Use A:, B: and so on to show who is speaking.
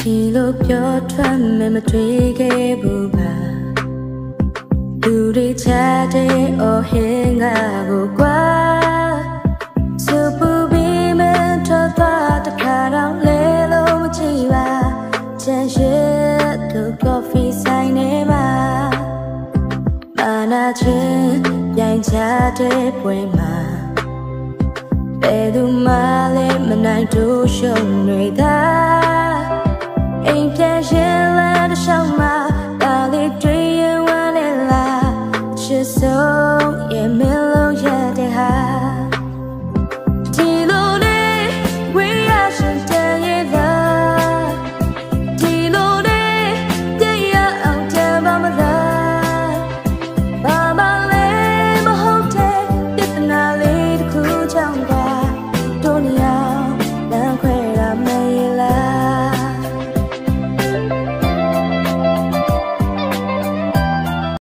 A: ဒီလိုပြောထွက်မယ်မတွေ့ခဲ့ဘူးပါလူတွေချတဲ့အော်ဟင်းငါကိုကွာစပူဘီမထွက်သွားတခါတော့လဲလို့မကြည့်ပါချန်ရှိတို့ကော်ဖီဆိုင်နေပါမာနာချင်းပြန်ချတဲ့ပွဲမှာဘယ်သူမှလည်းမနိုင်တို့ရှုံးတွေသာအိမ်ပြန်ရှင်လာတဲ့ so